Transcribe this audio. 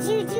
Juju.